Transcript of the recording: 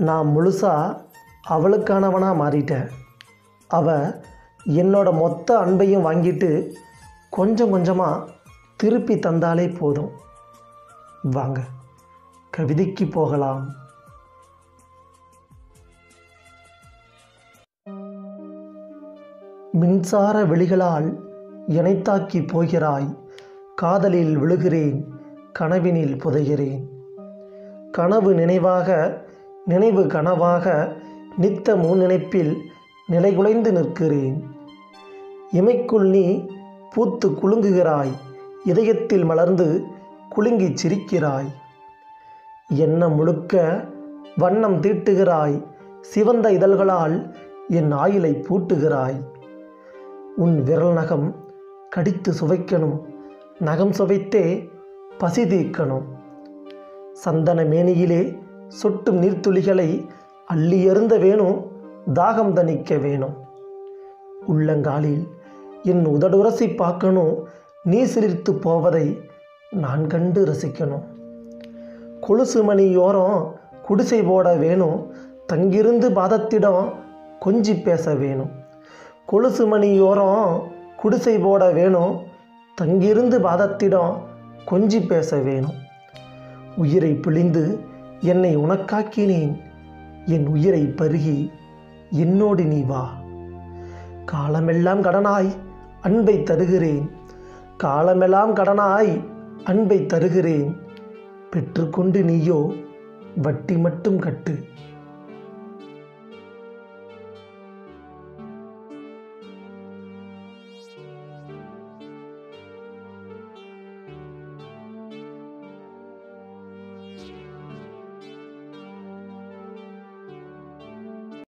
நான் முழுசாக அவளுக்கானவனாக மாறிட்டேன். அவள் என்னோட மொத்த அன்பையும் வாங்கிட்டு கொஞ்சம் கொஞ்சமாக திருப்பி தந்தாலே போதும். வாங்க கவிதைக்கு போகலாம். மின்சார வெளிகளால் இணைத்தாக்கி போகிறாய் காதலில் விழுகிறேன் கனவினில் புதைகிறேன். கனவு நினைவாக நினைவு கனவாக நித்த முன்னினைப்பில் நிலைகுலைந்து நிற்கிறேன். இமைக்குள் நீ பூத்து குலுங்குகிறாய் இதயத்தில் மலர்ந்து குலுங்கிச் சிரிக்கிறாய். என்ன முழுக்க வண்ணம் தீட்டுகிறாய் சிவந்த இதழ்களால் என் ஆயிலை பூட்டுகிறாய். உன் விரல் நகம் கடித்து சுவைக்கணும் நகம் சுவைத்தே பசி தீர்க்கணும். சந்தன மேனியிலே சொட்டும் நீர்த்துளிகளை அள்ளி எறிந்த வேணும் தாகம் தணிக்க வேணும் உள்ளங்காலில் என் உதடுரசி பார்க்கணும் நீ சிலிர்த்து போவதை நான் கண்டு ரசிக்கணும் கொலுசு மணியோரம் குடிசை போட வேணும் தங்கிருந்து பாதத்திடம் கொஞ்சி பேச வேணும் கொலுசு மணியோரம் குடிசை போட வேணும் தங்கிருந்து பாதத்திடம் கொஞ்சி பேச வேணும் உயிரை பிழிந்து என்னை உனக்காக்கினேன். என் உயிரை பருகி என்னோடு நீ வா. காலமெல்லாம் கடனாய் அன்பை தருகிறேன். காலமெல்லாம் கடனாய் அன்பை தருகிறேன். பெற்றுக்கொண்டு நீயோ வட்டி மட்டும் கட்டு.